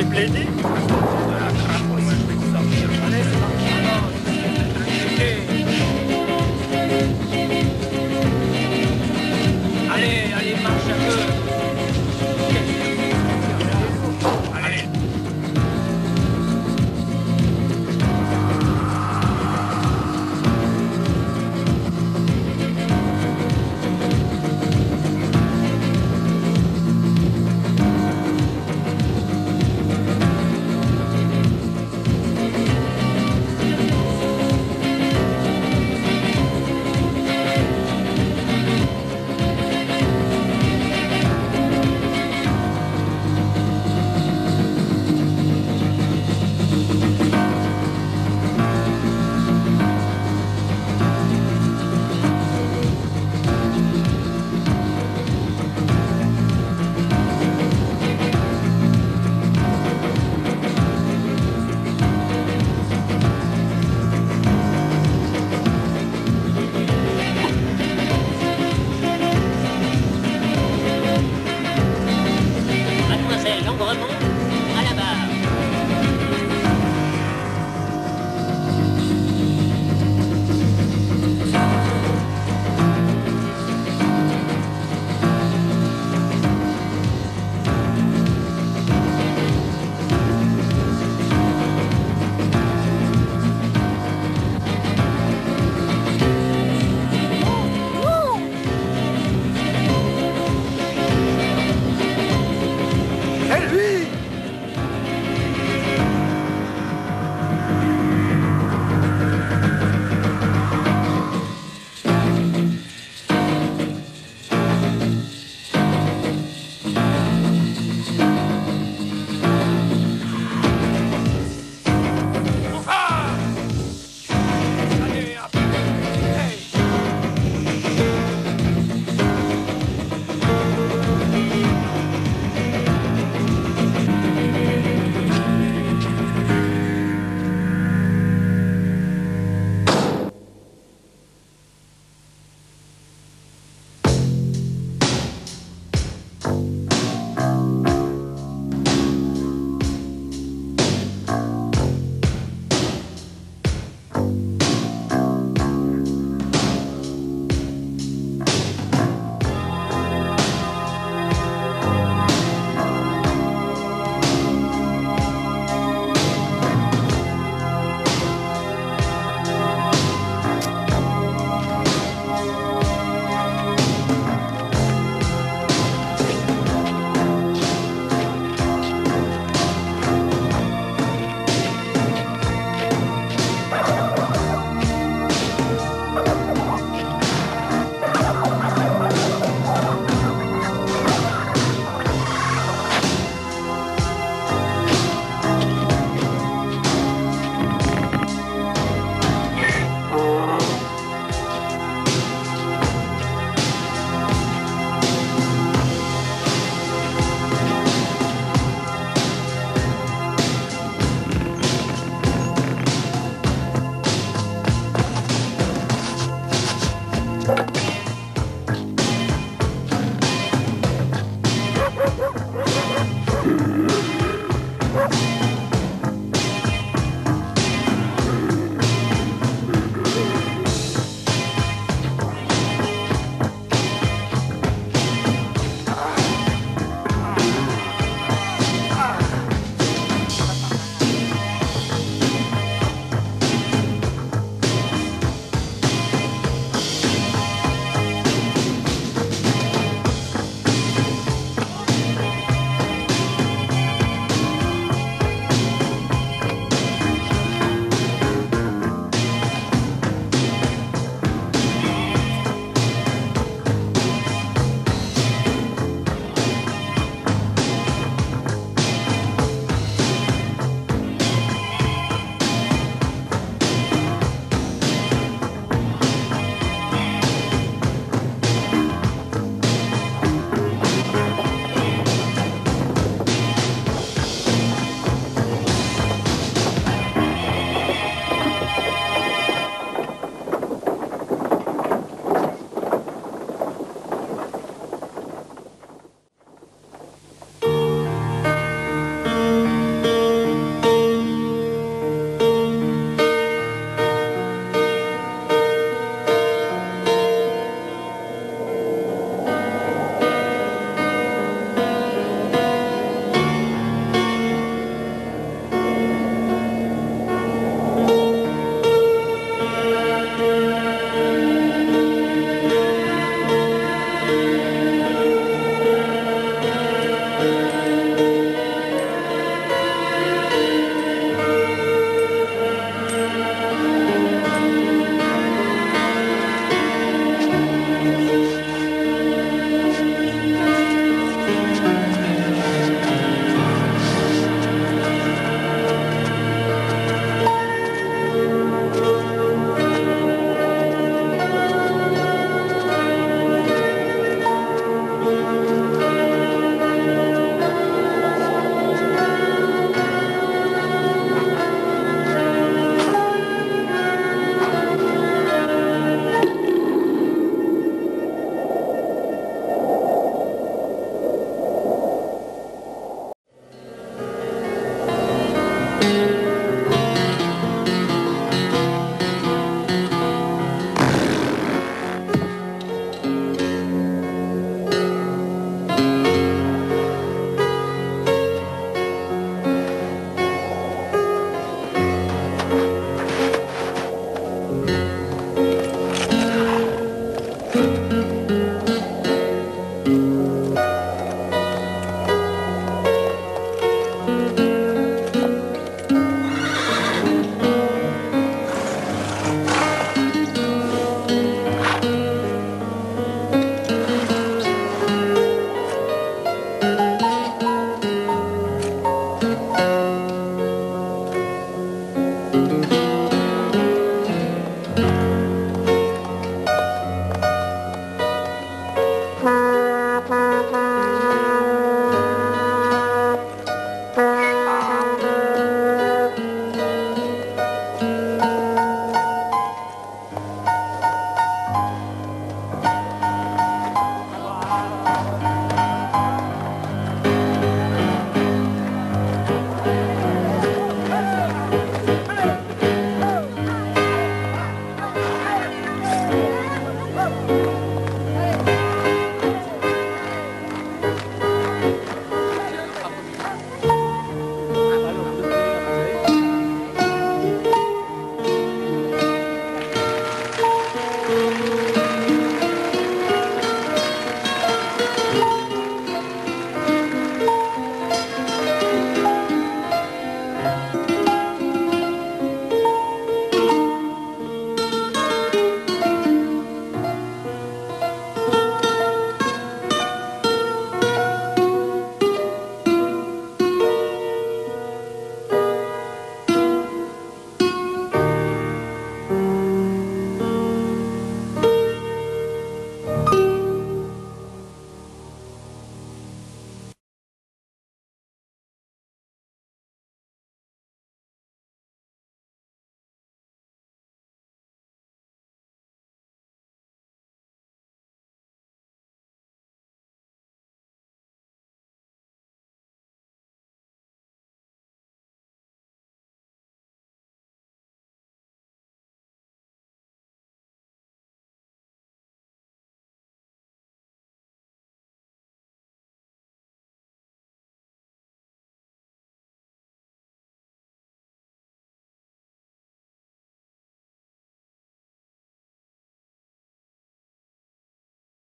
j'ai plaidé.